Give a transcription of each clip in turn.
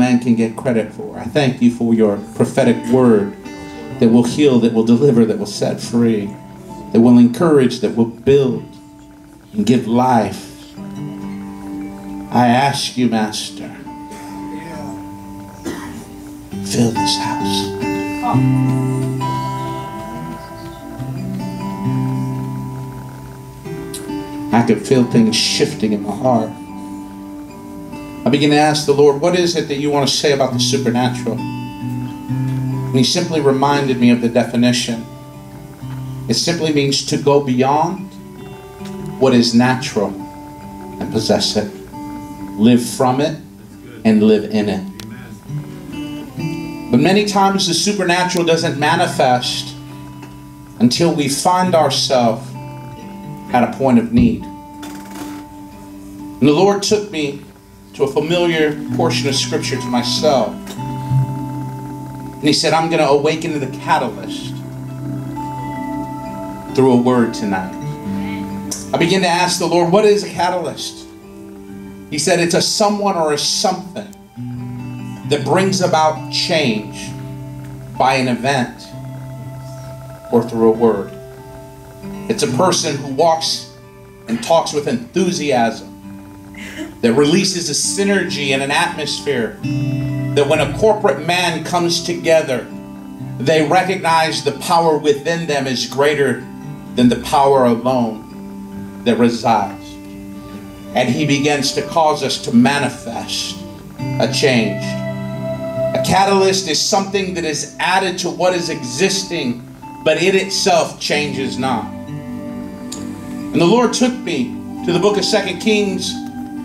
man can get credit for. I thank you for your prophetic word that will heal, that will deliver, that will set free, that will encourage, that will build and give life. I ask you, Master, fill this house. I could feel things shifting in my heart. I began to ask the Lord, what is it that you want to say about the supernatural? And He simply reminded me of the definition. It simply means to go beyond what is natural and possess it, live from it, and live in it. But many times the supernatural doesn't manifest until we find ourselves at a point of need. And the Lord took me to a familiar portion of Scripture to myself. And He said, I'm going to awaken the catalyst through a word tonight. I began to ask the Lord, what is a catalyst? He said, it's a someone or a something that brings about change by an event or through a word. It's a person who walks and talks with enthusiasm, that releases a synergy and an atmosphere, that when a corporate man comes together, they recognize the power within them is greater than the power alone that resides. And he begins to cause us to manifest a change. A catalyst is something that is added to what is existing, but it itself changes not. And the Lord took me to the book of Second Kings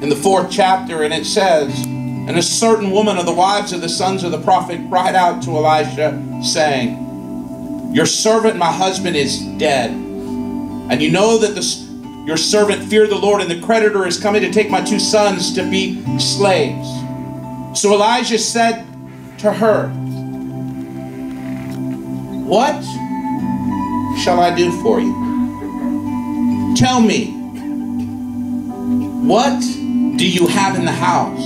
in the fourth chapter, and it says, And a certain woman of the wives of the sons of the prophet cried out to Elisha, saying, Your servant, my husband, is dead. And you know that the, your servant feared the Lord, and the creditor is coming to take my two sons to be slaves. So Elijah said to her, What shall I do for you? Tell me, what do you have in the house?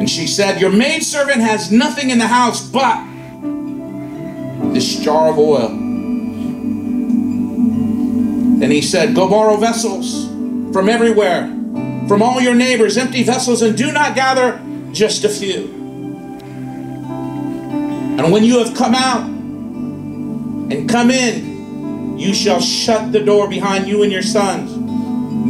And she said, Your maidservant has nothing in the house but this jar of oil. Then he said, Go borrow vessels from everywhere, from all your neighbors, empty vessels, and do not gather just a few. And when you have come out and come in, you shall shut the door behind you and your sons.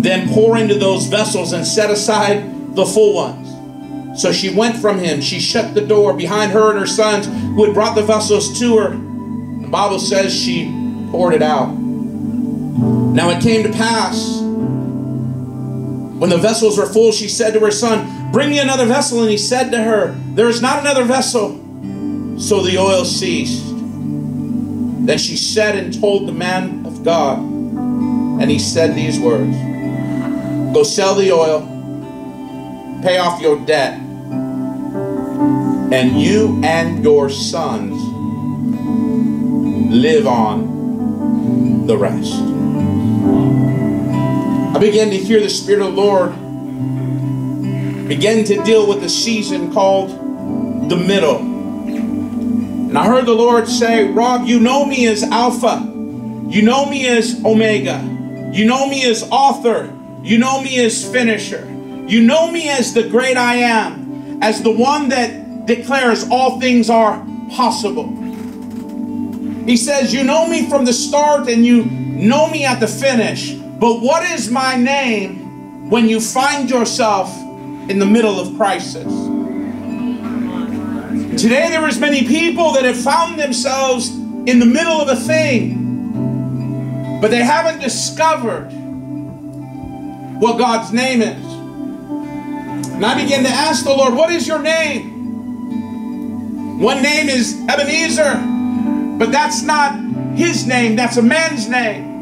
Then pour into those vessels and set aside the full ones. So she went from him. She shut the door behind her and her sons who had brought the vessels to her. The Bible says she poured it out. Now it came to pass when the vessels were full, she said to her son, Bring me another vessel. And he said to her, There is not another vessel. So the oil ceased. Then she said and told the man of God, and he said these words Go sell the oil, pay off your debt, and you and your sons live on the rest. I began to hear the Spirit of the Lord begin to deal with the season called the middle. And I heard the Lord say, Rob, you know me as Alpha. You know me as Omega. You know me as author. You know me as finisher. You know me as the great I am, as the one that declares all things are possible. He says, You know me from the start and you know me at the finish. But what is my name when you find yourself in the middle of crisis? Today, there is many people that have found themselves in the middle of a thing, but they haven't discovered what God's name is. And I began to ask the Lord, What is your name? One name is Ebenezer, but that's not his name, that's a man's name.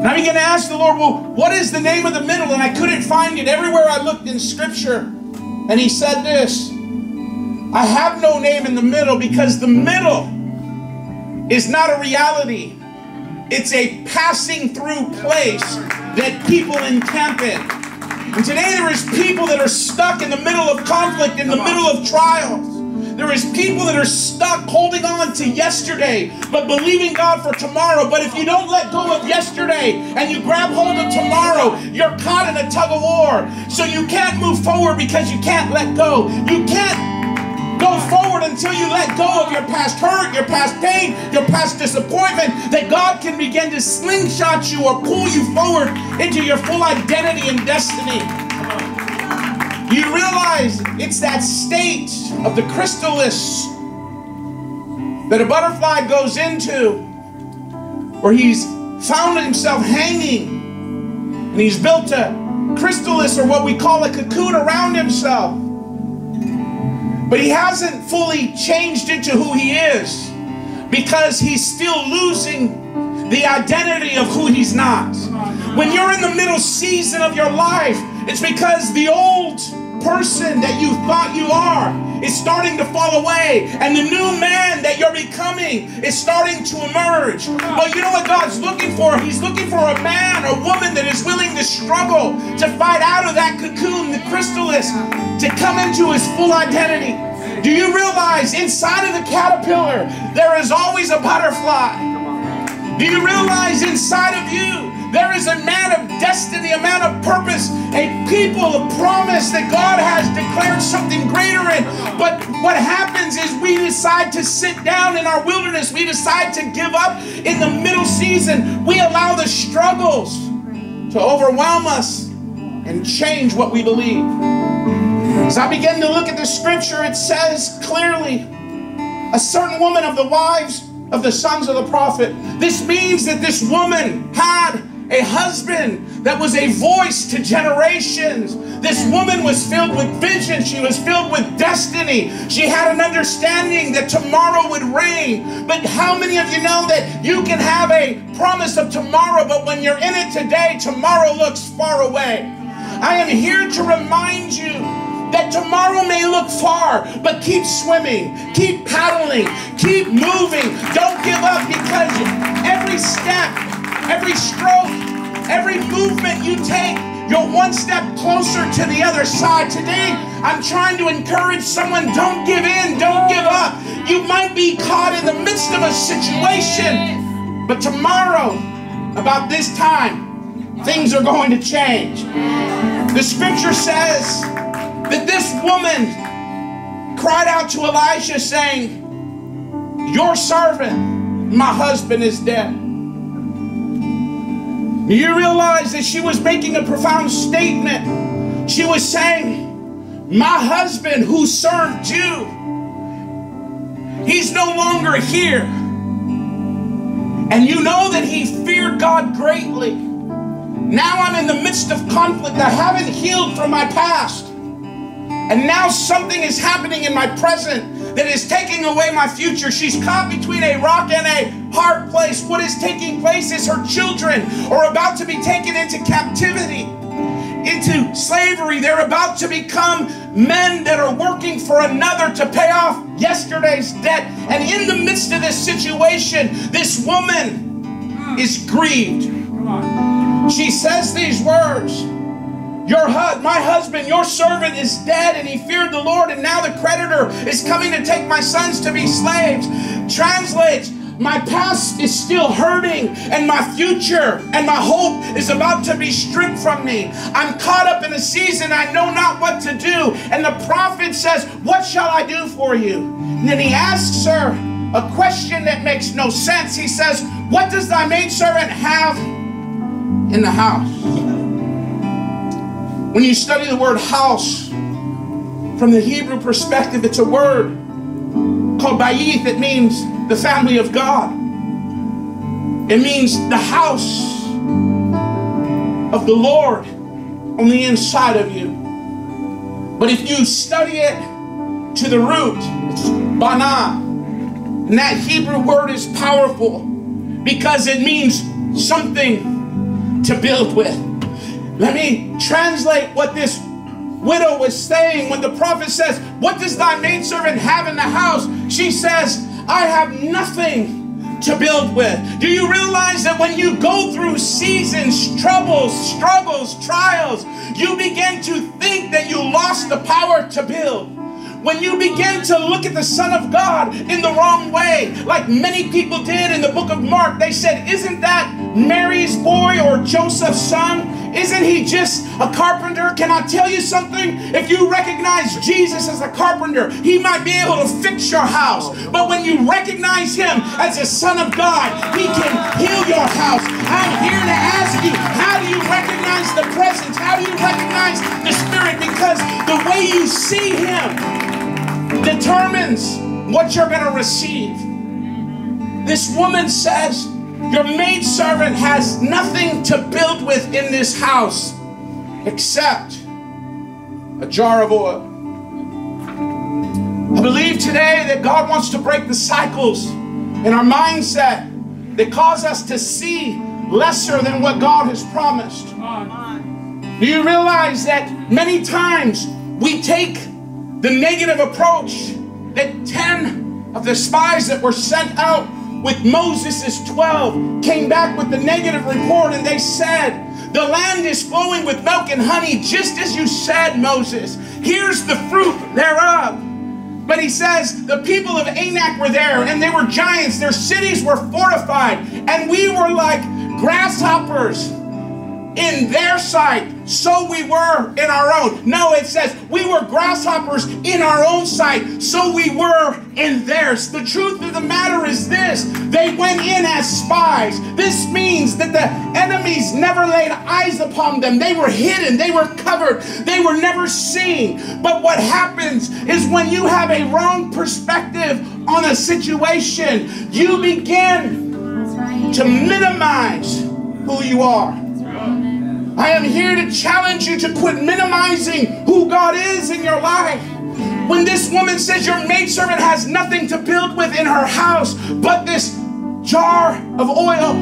And I began to ask the Lord, Well, what is the name of the middle? And I couldn't find it everywhere I looked in Scripture. And he said this I have no name in the middle because the middle is not a reality. It's a passing through place that people encamp in. And today there is people that are stuck in the middle of conflict, in the middle of trials. There is people that are stuck holding on to yesterday, but believing God for tomorrow. But if you don't let go of yesterday and you grab hold of tomorrow, you're caught in a tug of war. So you can't move forward because you can't let go. You can't forward until you let go of your past hurt, your past pain, your past disappointment, that God can begin to slingshot you or pull you forward into your full identity and destiny. You realize it's that state of the chrysalis that a butterfly goes into where he's found himself hanging and he's built a chrysalis or what we call a cocoon around himself. But he hasn't fully changed into who he is because he's still losing the identity of who he's not. When you're in the middle season of your life, it's because the old person that you thought you are is starting to fall away, and the new man that you're becoming is starting to emerge. But you know what God's looking for? He's looking for a man or woman that is willing to struggle to fight out of that cocoon, the chrysalis, to come into his full identity. Do you realize inside of the caterpillar there is always a butterfly? Do you realize inside of you there is a man of destiny, a man of purpose, a people of promise that God has declared something greater in. But what happens is we decide to sit down in our wilderness. We decide to give up in the middle season. We allow the struggles to overwhelm us and change what we believe. As I begin to look at the scripture, it says clearly a certain woman of the wives of the sons of the prophet. This means that this woman had a husband that was a voice to generations. This woman was filled with vision. She was filled with destiny. She had an understanding that tomorrow would rain. But how many of you know that you can have a promise of tomorrow, but when you're in it today, tomorrow looks far away? I am here to remind you that tomorrow may look far, but keep swimming, keep paddling, keep moving. Don't give up because every step Every stroke, every movement you take, you're one step closer to the other side. Today, I'm trying to encourage someone don't give in, don't give up. You might be caught in the midst of a situation, but tomorrow, about this time, things are going to change. The scripture says that this woman cried out to Elisha, saying, Your servant, my husband, is dead. You realize that she was making a profound statement. She was saying, My husband who served you, he's no longer here. And you know that he feared God greatly. Now I'm in the midst of conflict. I haven't healed from my past. And now something is happening in my present that is taking away my future. She's caught between a rock and a hard place. What is taking place is her children are about to be taken into captivity, into slavery. They're about to become men that are working for another to pay off yesterday's debt. And in the midst of this situation, this woman is grieved. She says these words. Your hu- my husband, your servant is dead, and he feared the Lord, and now the creditor is coming to take my sons to be slaves. Translates, my past is still hurting, and my future and my hope is about to be stripped from me. I'm caught up in a season I know not what to do. And the prophet says, What shall I do for you? And then he asks her a question that makes no sense. He says, What does thy maidservant have in the house? When you study the word house from the Hebrew perspective, it's a word called Bayith. It means the family of God. It means the house of the Lord on the inside of you. But if you study it to the root, it's bana. And that Hebrew word is powerful because it means something to build with. Let me translate what this widow was saying when the prophet says, What does thy maidservant have in the house? She says, I have nothing to build with? Do you realize that when you go through seasons, troubles, struggles, trials, you begin to think that you lost the power to build? when you begin to look at the Son of God in the wrong way, like many people did in the book of Mark, they said, Isn't that Mary's boy or Joseph's son? Isn't he just a carpenter? Can I tell you something? If you recognize Jesus as a carpenter, he might be able to fix your house. But when you recognize him as a son of God, he can heal your house. I'm here to ask you, how do you recognize the presence? How do you recognize the Spirit? Because the way you see him determines what you're going to receive. This woman says, Your maidservant has nothing to build with in this house except a jar of oil. I believe today that God wants to break the cycles in our mindset that cause us to see lesser than what God has promised. Do you realize that many times we take the negative approach that 10 of the spies that were sent out with Moses' 12 came back with the negative report and they said, The land is flowing with milk and honey, just as you said, Moses. Here's the fruit thereof. But he says, The people of Anak were there and they were giants, their cities were fortified, and we were like grasshoppers in their sight, so we were in our own. No, it says we were grasshoppers in our own sight, so we were in theirs. The truth of the matter is this they went in as spies. This means that the enemies never laid eyes upon them, they were hidden, they were covered, they were never seen. But what happens is when you have a wrong perspective on a situation, you begin to minimize who you are. I am here to challenge you to quit minimizing who God is in your life. When this woman says your maidservant has nothing to build with in her house but this jar of oil,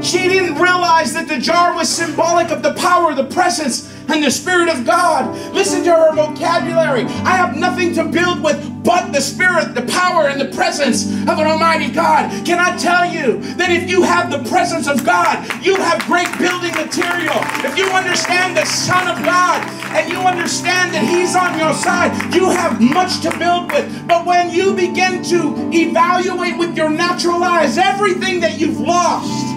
she didn't realize that the jar was symbolic of the power, the presence, and the Spirit of God. Listen to her vocabulary. I have nothing to build with but the Spirit, the power, and the presence of an Almighty God. Can I tell you that if you have the presence of God, you have great building material. If you understand the Son of God and you understand that He's on your side, you have much to build with. But when you begin to evaluate with your natural eyes everything that you've lost,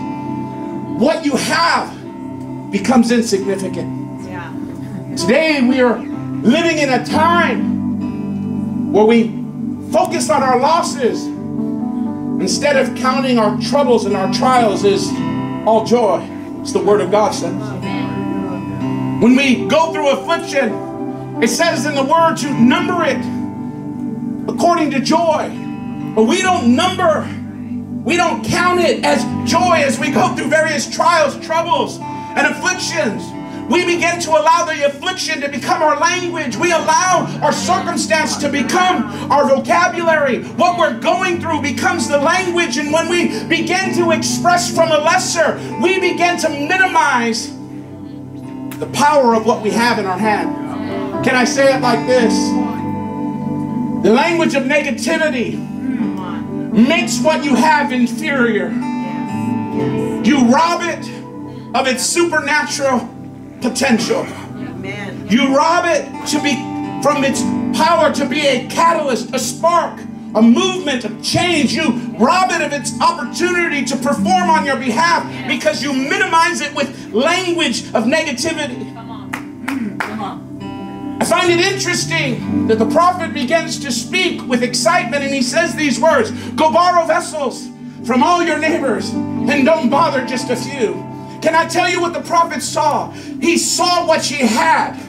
what you have becomes insignificant. Today we are living in a time where we focus on our losses instead of counting our troubles and our trials as all joy. It's the word of God says. When we go through affliction, it says in the word to number it according to joy. But we don't number, we don't count it as joy as we go through various trials, troubles, and afflictions. We begin to allow the affliction to become our language. We allow our circumstance to become our vocabulary. What we're going through becomes the language. And when we begin to express from a lesser, we begin to minimize the power of what we have in our hand. Can I say it like this? The language of negativity makes what you have inferior. You rob it of its supernatural potential. Amen. You rob it to be from its power to be a catalyst, a spark, a movement of change. You rob it of its opportunity to perform on your behalf because you minimize it with language of negativity. Come on. Come on. I find it interesting that the prophet begins to speak with excitement and he says these words Go borrow vessels from all your neighbors and don't bother just a few. Can I tell you what the prophet saw? He saw what she had.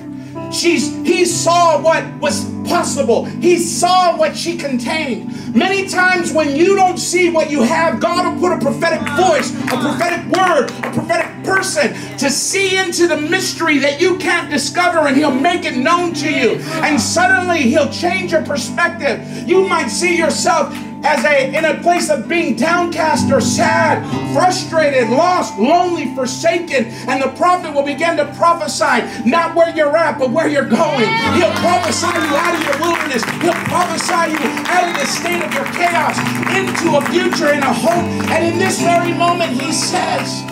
She's, he saw what was possible. He saw what she contained. Many times when you don't see what you have, God will put a prophetic voice, a prophetic word, a prophetic person to see into the mystery that you can't discover and he'll make it known to you. And suddenly he'll change your perspective. You might see yourself as a in a place of being downcast or sad, frustrated, lost, lonely, forsaken, and the prophet will begin to prophesy not where you're at, but where you're going. He'll prophesy you out of your wilderness. He'll prophesy you out of the state of your chaos into a future and a hope. And in this very moment, he says,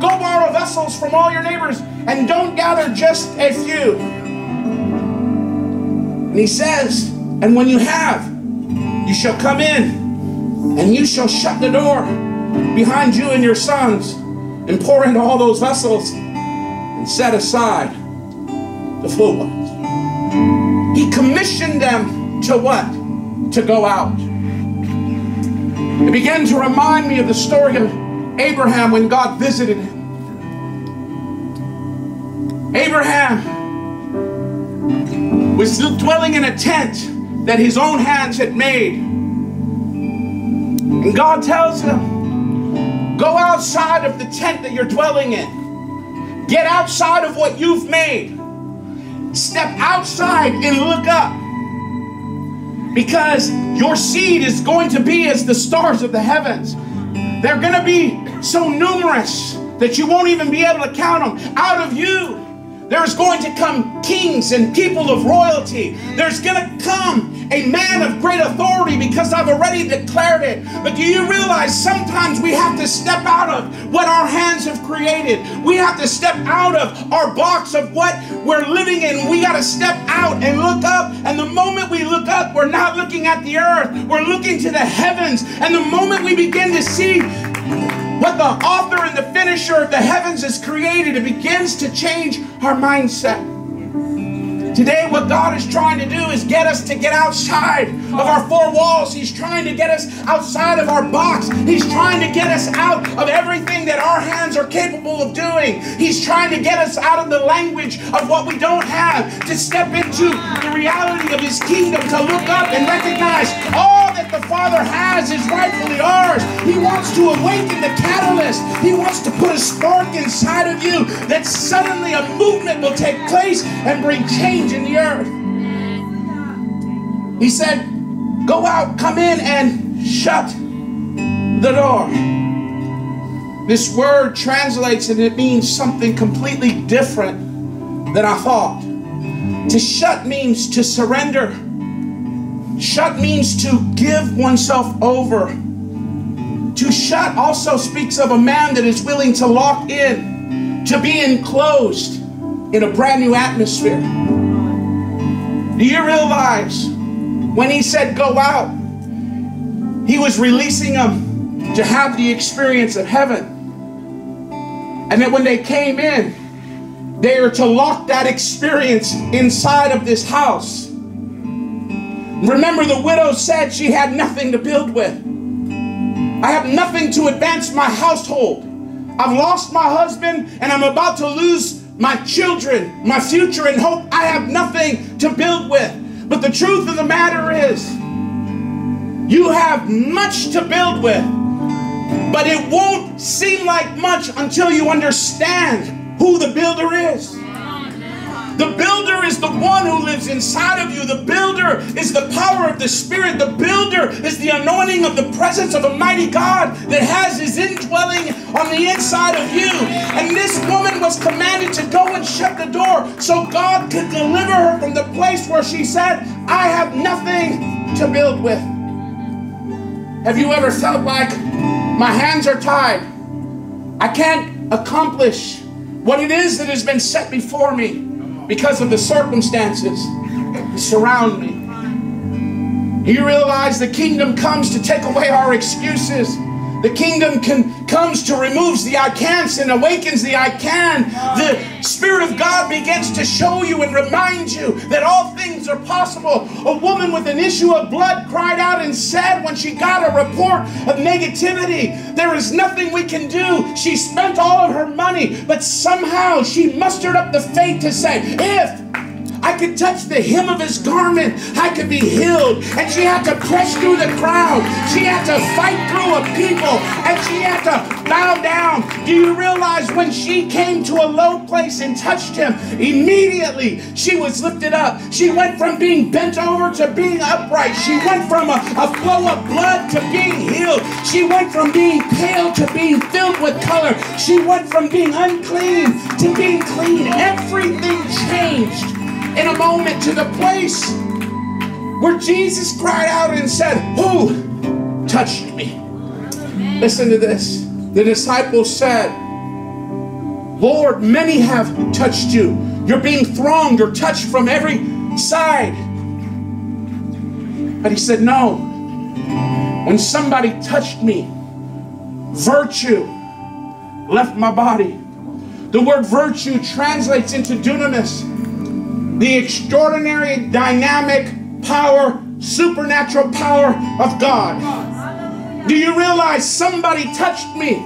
Go borrow vessels from all your neighbors and don't gather just a few. And he says, And when you have, you shall come in and you shall shut the door behind you and your sons and pour into all those vessels and set aside the full ones. He commissioned them to what? To go out. It began to remind me of the story of Abraham when God visited him. Abraham was still dwelling in a tent that his own hands had made. And God tells him, Go outside of the tent that you're dwelling in. Get outside of what you've made. Step outside and look up. Because your seed is going to be as the stars of the heavens. They're going to be so numerous that you won't even be able to count them. Out of you, there's going to come kings and people of royalty. There's going to come a man of great authority because I've already declared it. But do you realize sometimes we have to step out of what our hands have created? We have to step out of our box of what we're living in. We got to step out and look up. And the moment we look up, we're not looking at the earth, we're looking to the heavens. And the moment we begin to see what the author and the finisher of the heavens has created, it begins to change our mindset. Today, what God is trying to do is get us to get outside of our four walls. He's trying to get us outside of our box. He's trying to get us out of everything that our hands are capable of doing. He's trying to get us out of the language of what we don't have, to step into the reality of His kingdom, to look up and recognize all that the Father has is rightfully ours. He wants to awaken the catalyst. He wants to put a spark inside of you that suddenly a movement will take place and bring change in the earth. He said, Go out, come in, and shut the door. This word translates and it means something completely different than I thought. To shut means to surrender. Shut means to give oneself over. To shut also speaks of a man that is willing to lock in, to be enclosed in a brand new atmosphere. Do you realize when he said go out, he was releasing them to have the experience of heaven. And that when they came in, they are to lock that experience inside of this house. Remember, the widow said she had nothing to build with. I have nothing to advance my household. I've lost my husband and I'm about to lose my children, my future and hope, I have nothing to build with. But the truth of the matter is, you have much to build with, but it won't seem like much until you understand who the builder is. The builder is the one who lives inside of you. The builder is the power of the Spirit. The builder is the anointing of the presence of a mighty God that has his indwelling on the inside of you. And this woman was commanded to go and shut the door so God could deliver her from the place where she said, I have nothing to build with. Have you ever felt like my hands are tied? I can't accomplish what it is that has been set before me because of the circumstances that surround me. You realize the kingdom comes to take away our excuses. The kingdom can, comes to remove the I can'ts and awakens the I can. The Spirit of God begins to show you and remind you that all things are possible. A woman with an issue of blood cried out and said when she got a report of negativity, there is nothing we can do. She spent all of her money, but somehow she mustered up the faith to say, if I could touch the hem of his garment, I could be healed. And she had to press through the crowd. She had to fight through a people. And she had to bow down. Do you realize when she came to a low place and touched him, immediately she was lifted up. She went from being bent over to being upright. She went from a, a flow of blood to being healed. She went from being pale to being filled with color. She went from being unclean to being clean. Everything changed in a moment to the place where Jesus cried out and said, Who touched me? Listen to this. The disciples said, Lord, many have touched you. You're being thronged, you're touched from every side. But he said, No. When somebody touched me, virtue left my body. The word virtue translates into dunamis, the extraordinary, dynamic power, supernatural power of God. Do you realize somebody touched me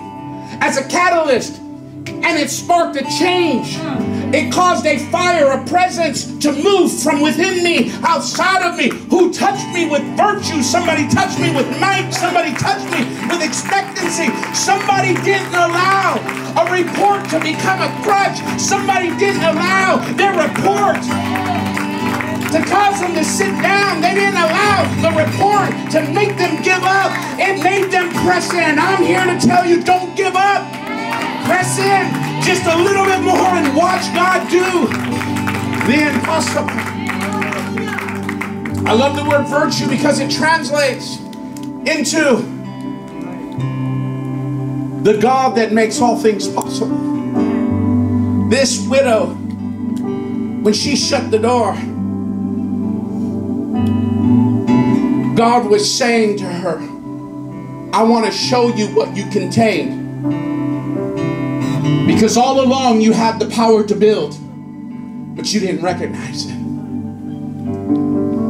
as a catalyst and it sparked a change? It caused a fire, a presence to move from within me, outside of me. Who touched me with virtue? Somebody touched me with might. Somebody touched me with expectancy. Somebody didn't allow a report to become a crutch. Somebody didn't allow their report to cause them to sit down. They didn't allow the report to make them give up. It made them press in. I'm here to tell you don't give up. Press in just a little bit more and watch God do the impossible. I love the word virtue because it translates into the God that makes all things possible. This widow, when she shut the door, God was saying to her, I want to show you what you contain. Because all along you had the power to build, but you didn't recognize it.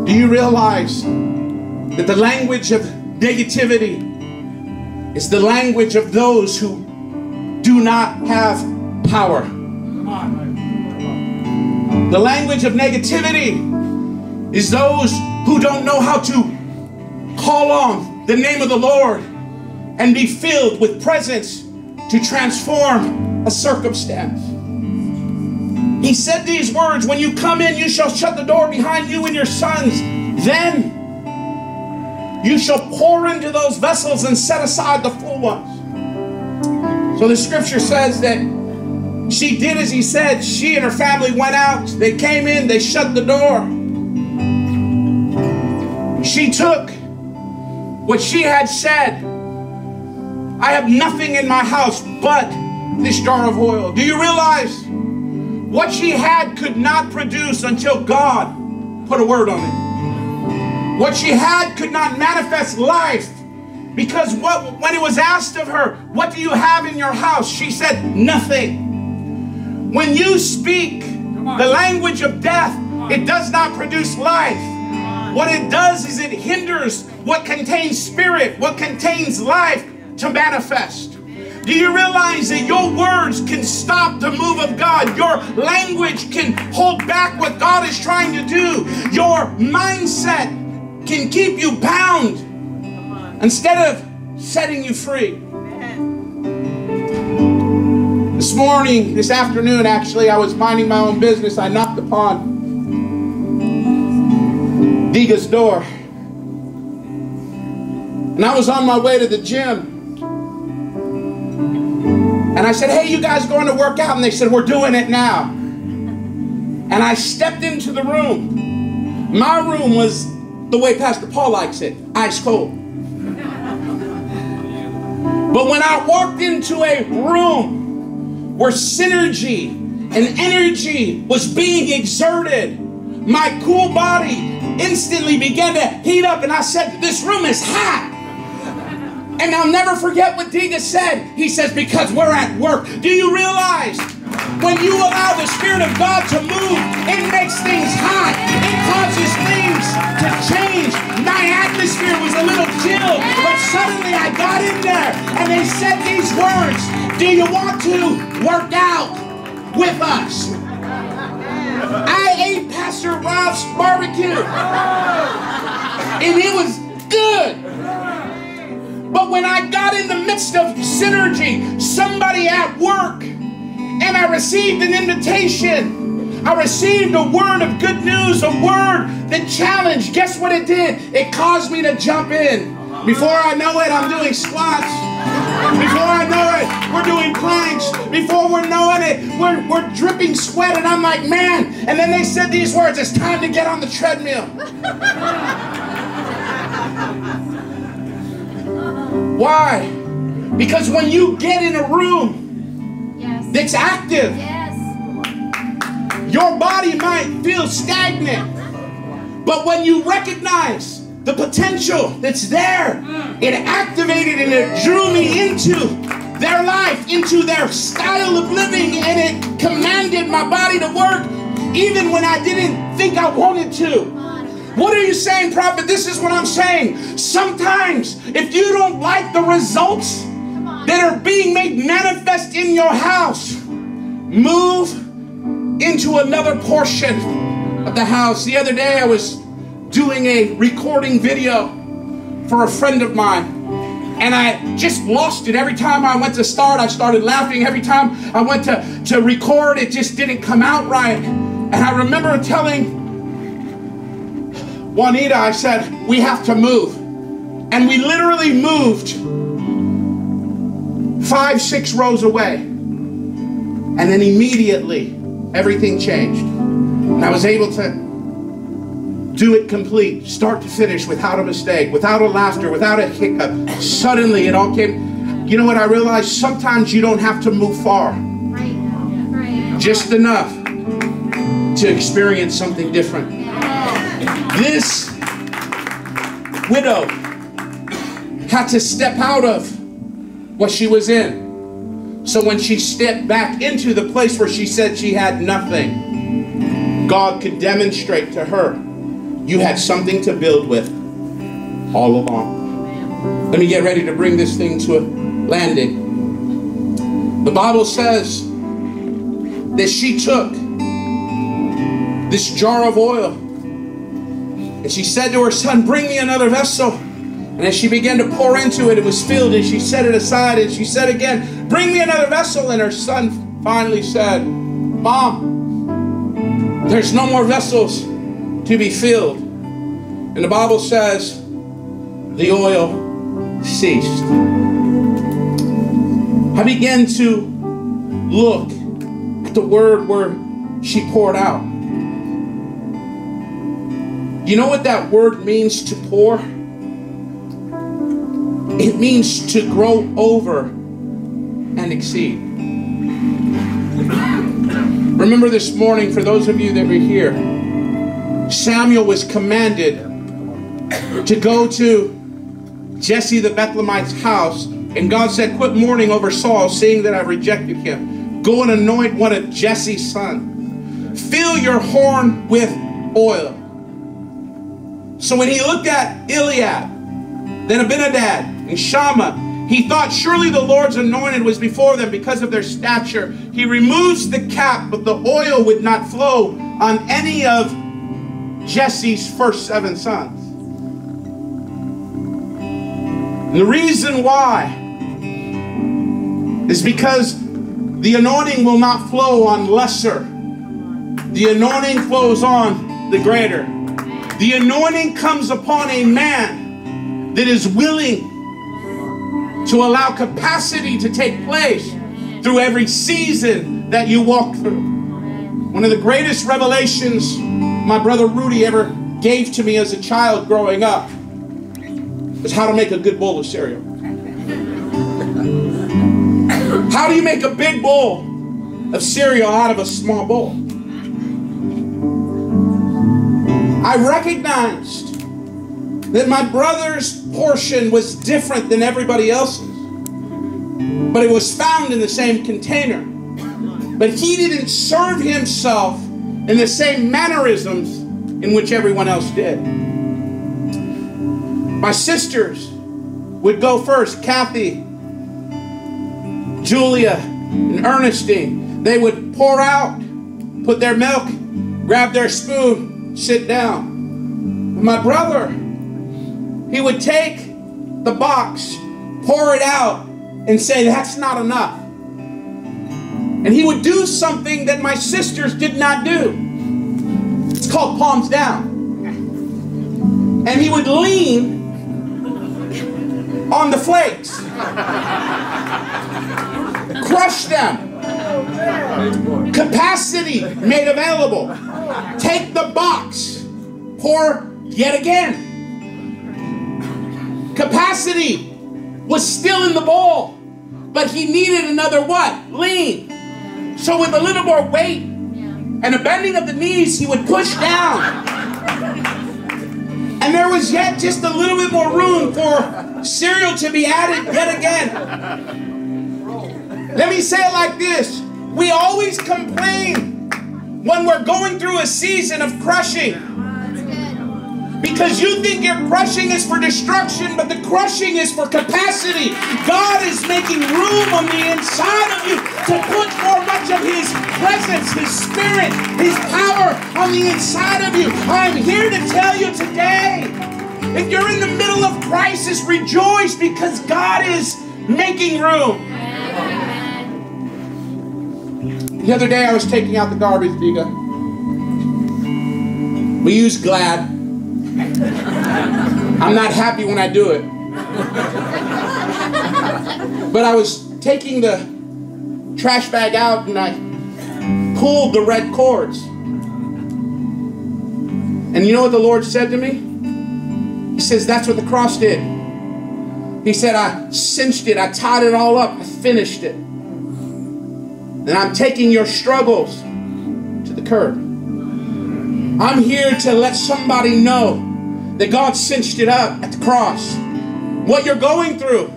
Do you realize that the language of negativity is the language of those who do not have power? The language of negativity is those who don't know how to call on the name of the Lord and be filled with presence to transform a circumstance. He said these words When you come in, you shall shut the door behind you and your sons. Then you shall pour into those vessels and set aside the full ones. So the scripture says that she did as he said. She and her family went out. They came in, they shut the door. She took what she had said I have nothing in my house but this jar of oil. Do you realize what she had could not produce until God put a word on it? What she had could not manifest life because what when it was asked of her, what do you have in your house? She said, nothing. When you speak the language of death, it does not produce life. What it does is it hinders what contains spirit, what contains life to manifest. Do you realize that your words can stop the move of God? Your language can hold back what God is trying to do. Your mindset can keep you bound instead of setting you free. This morning, this afternoon, actually, I was minding my own business. I knocked upon Diga's door. And I was on my way to the gym. And I said, hey, you guys going to work out? And they said, we're doing it now. And I stepped into the room. My room was the way Pastor Paul likes it, ice cold. But when I walked into a room where synergy and energy was being exerted, my cool body instantly began to heat up, and I said, This room is hot. And I'll never forget what Diga said. He says, because we're at work. Do you realize when you allow the Spirit of God to move, it makes things hot. It causes things to change. My atmosphere was a little chill, but suddenly I got in there and they said these words Do you want to work out with us? I ate Pastor Ralph's barbecue, and it was good. But when I got in the midst of synergy, somebody at work, and I received an invitation, I received a word of good news, a word that challenged. Guess what it did? It caused me to jump in. Before I know it, I'm doing squats. Before I know it, we're doing planks. Before we're knowing it, we're, we're dripping sweat. And I'm like, man. And then they said these words it's time to get on the treadmill. Why? Because when you get in a room Yes. that's active, Yes. your body might feel stagnant. But when you recognize the potential that's there, mm. it activated and it drew me into their life, into their style of living, and it commanded my body to work even when I didn't think I wanted to. What are you saying, prophet? This is what I'm saying. Sometimes, if you don't like the results that are being made manifest in your house, move into another portion of the house. The other day, I was doing a recording video for a friend of mine. And I just lost it. Every time I went to start, I started laughing. Every time I went to, to record, it just didn't come out right. And I remember telling Juanita, I said, we have to move. And we literally moved five, six rows away. And then immediately, everything changed. And I was able to do it complete, start to finish, without a mistake, without a laughter, without a hiccup. Suddenly, it all came. You know what I realized? Sometimes you don't have to move far, Right. Right. just enough to experience something different. This widow had to step out of what she was in. So when she stepped back into the place where she said she had nothing, God could demonstrate to her you had something to build with all along. Let me get ready to bring this thing to a landing. The Bible says that she took this jar of oil and she said to her son, Bring me another vessel. And as she began to pour into it, it was filled, and she set it aside, and she said again, Bring me another vessel. And her son finally said, Mom, there's no more vessels to be filled. And the Bible says, the oil ceased. I began to look at the word where she poured out. You know what that word means to pour? It means to grow over and exceed. Remember this morning, for those of you that were here, Samuel was commanded to go to Jesse the Bethlehemite's house, and God said, Quit mourning over Saul, seeing that I rejected him. Go and anoint one of Jesse's sons. Fill your horn with oil. So when he looked at Eliab, then Abinadab and Shammah, he thought surely the Lord's anointed was before them because of their stature. He removes the cap, but the oil would not flow on any of Jesse's first seven sons. And the reason why is because the anointing will not flow on lesser. The anointing flows on the greater. The anointing comes upon a man that is willing to allow capacity to take place through every season that you walk through. One of the greatest revelations my brother Rudy ever gave to me as a child growing up is how to make a good bowl of cereal. How do you make a big bowl of cereal out of a small bowl? I recognized that my brother's portion was different than everybody else's, but it was found in the same container. But he didn't serve himself in the same mannerisms in which everyone else did. My sisters would go first, Kathy, Julia, and Ernestine. They would pour out, put their milk, grab their spoon, sit down. My brother, he would take the box, pour it out, and say, That's not enough. And he would do something that my sisters did not do. It's called palms down. And he would lean on the flakes. Crush them. Capacity made available. Take the box. Pour yet again. Capacity was still in the bowl, but he needed another what? Lean. So with a little more weight and a bending of the knees, he would push down. And there was yet just a little bit more room for cereal to be added yet again. Let me say it like this. We always complain when we're going through a season of crushing. Because you think your crushing is for destruction, but the crushing is for capacity. God is making room on the inside of you to put more much of His presence, His Spirit, His power on the inside of you. I'm here to tell you today if you're in the middle of crisis, rejoice because God is making room. The other day I was taking out the garbage, Diga. We use Glad. I'm not happy when I do it. But I was taking the trash bag out and I pulled the red cords. And you know what the Lord said to me? He says, That's what the cross did. He said, I cinched it, I tied it all up, I finished it. And I'm taking your struggles to the curb. I'm here to let somebody know that God cinched it up at the cross. What you're going through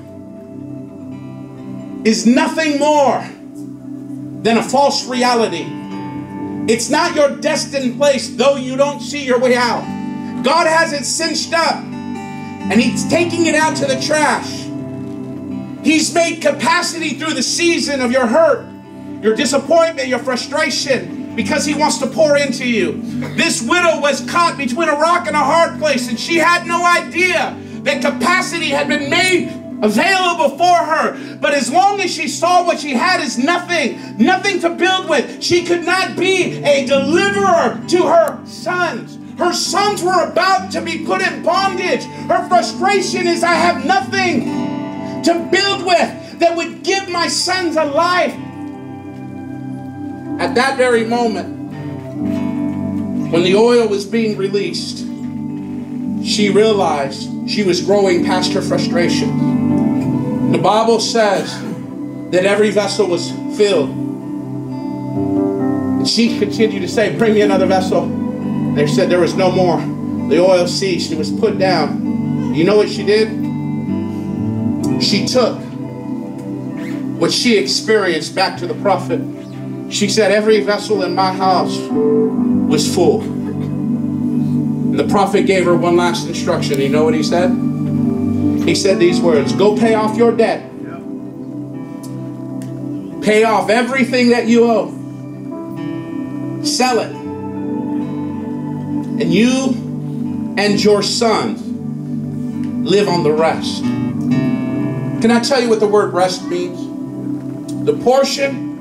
is nothing more than a false reality. It's not your destined place, though you don't see your way out. God has it cinched up, and He's taking it out to the trash. He's made capacity through the season of your hurt, your disappointment, your frustration, because He wants to pour into you. This widow was caught between a rock and a hard place, and she had no idea that capacity had been made available for her. But as long as she saw what she had as nothing, nothing to build with, she could not be a deliverer to her sons. Her sons were about to be put in bondage. Her frustration is, I have nothing to build with that would give my sons a life. At that very moment, when the oil was being released, she realized she was growing past her frustration. The Bible says that every vessel was filled. And she continued to say, Bring me another vessel. They said there was no more. The oil ceased. It was put down. You know what she did? She took what she experienced back to the prophet. She said, Every vessel in my house was full. And the prophet gave her one last instruction. You know what he said? He said these words Go pay off your debt. Pay off everything that you owe. Sell it. And you and your sons live on the rest. Can I tell you what the word rest means? The portion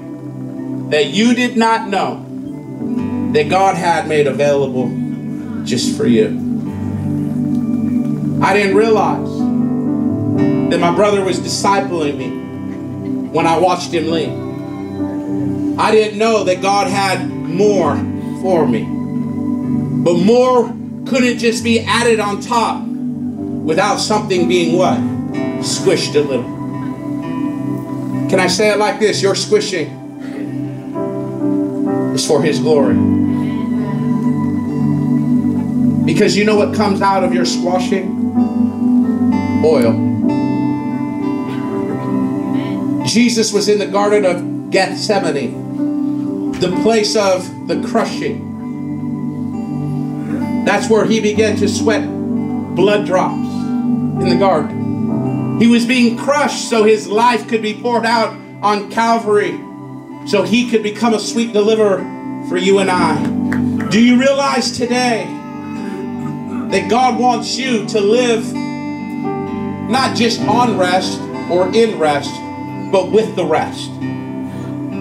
that you did not know that God had made available just for you. I didn't realize that my brother was discipling me when I watched him leave. I didn't know that God had more for me. But more couldn't just be added on top without something being what? Squished a little. Can I say it like this? You're squishing is for His glory. Because you know what comes out of your squashing? Oil. Jesus was in the Garden of Gethsemane, the place of the crushing. That's where he began to sweat blood drops in the garden. He was being crushed so his life could be poured out on Calvary, so he could become a sweet deliverer for you and I. Do you realize today that God wants you to live not just on rest or in rest, but with the rest?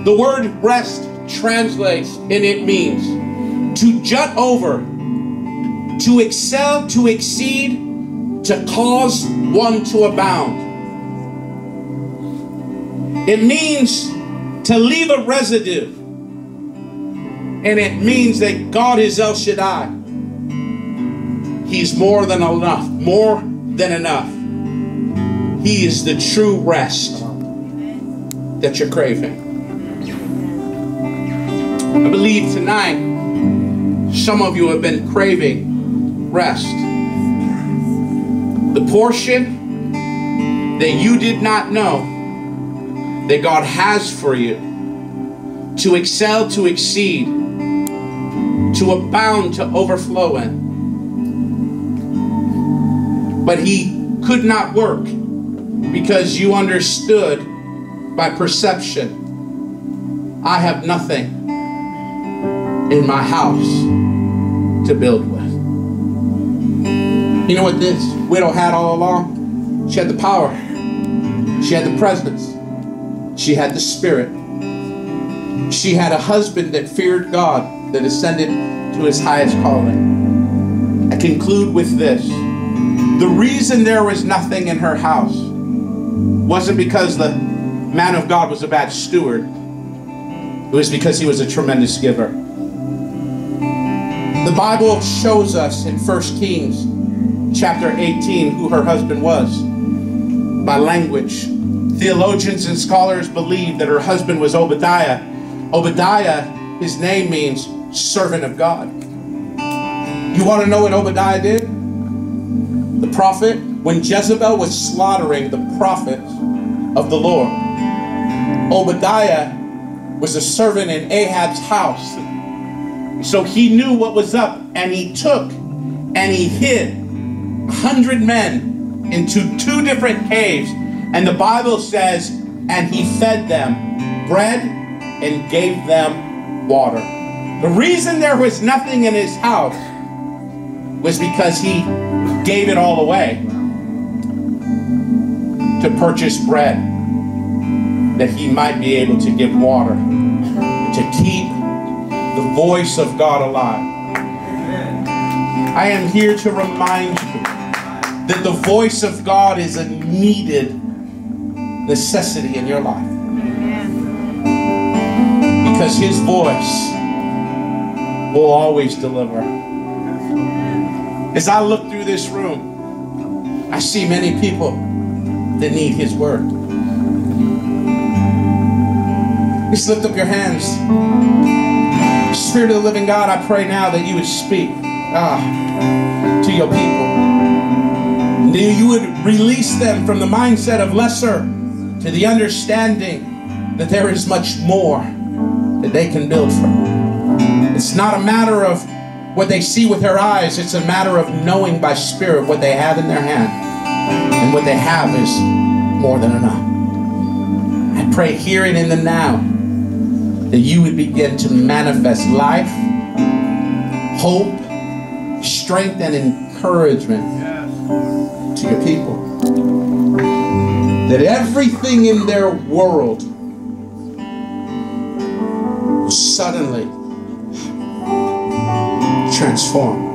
The word rest translates and it means to jut over, to excel, to exceed, to cause one to abound. It means to leave a residue. And it means that God is El Shaddai. He's more than enough, more than enough. He is the true rest that you're craving. I believe tonight some of you have been craving rest. The portion that you did not know that God has for you to excel, to exceed, to abound, to overflow in. But He could not work because you understood by perception I have nothing in my house to build with. You know what this widow had all along? She had the power, she had the presence, she had the spirit. She had a husband that feared God, that ascended to his highest calling. I conclude with this. The reason there was nothing in her house wasn't because the man of God was a bad steward. It was because he was a tremendous giver. The Bible shows us in 1 Kings chapter 18 who her husband was by language. Theologians and scholars believe that her husband was Obadiah. Obadiah, his name means servant of God. You want to know what Obadiah did? The prophet, when Jezebel was slaughtering the prophets of the Lord, Obadiah was a servant in Ahab's house. So he knew what was up, and he took and he hid a hundred men into two different caves. And the Bible says, and he fed them bread and gave them water. The reason there was nothing in his house was because he gave it all away to purchase bread that he might be able to give water to keep the voice of God alive. I am here to remind you that the voice of God is a needed necessity in your life. Because his voice will always deliver. As I look through this room, I see many people that need his word. Just lift up your hands. Spirit of the living God, I pray now that you would speak ah, to your people. That you would release them from the mindset of lesser to the understanding that there is much more that they can build from. It's not a matter of what they see with their eyes, it's a matter of knowing by spirit what they have in their hand. And what they have is more than enough. I pray here and in the now that you would begin to manifest life, hope, strength, and encouragement to your people. That everything in their world will suddenly transform.